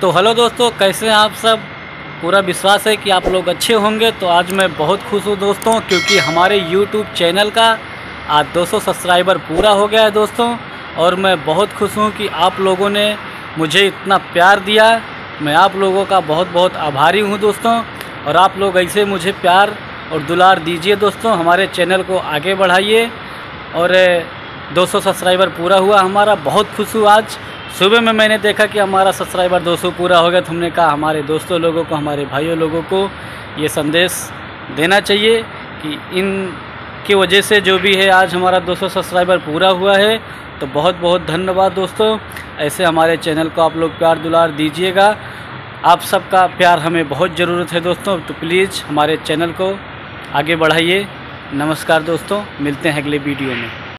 तो हेलो दोस्तों, कैसे हैं आप सब? पूरा विश्वास है कि आप लोग अच्छे होंगे तो आज मैं बहुत खुश हूँ दोस्तों, क्योंकि हमारे यूट्यूब चैनल का आज 200 सब्सक्राइबर पूरा हो गया है दोस्तों, और मैं बहुत खुश हूँ कि आप लोगों ने मुझे इतना प्यार दिया। मैं आप लोगों का बहुत बहुत आभारी हूँ दोस्तों, और आप लोग ऐसे मुझे प्यार और दुलार दीजिए दोस्तों, हमारे चैनल को आगे बढ़ाइए। और 200 सब्सक्राइबर पूरा हुआ हमारा, बहुत खुश हूँ आज। सुबह में मैंने देखा कि हमारा सब्सक्राइबर 200 पूरा हो गया। तो हमने कहा हमारे दोस्तों लोगों को, हमारे भाइयों लोगों को ये संदेश देना चाहिए कि इन की वजह से जो भी है, आज हमारा 200 सब्सक्राइबर पूरा हुआ है। तो बहुत बहुत धन्यवाद दोस्तों। ऐसे हमारे चैनल को आप लोग प्यार दुलार दीजिएगा। आप सबका प्यार हमें बहुत ज़रूरत है दोस्तों। तो प्लीज़ हमारे चैनल को आगे बढ़ाइए। नमस्कार दोस्तों। मिलते हैं अगले वीडियो में।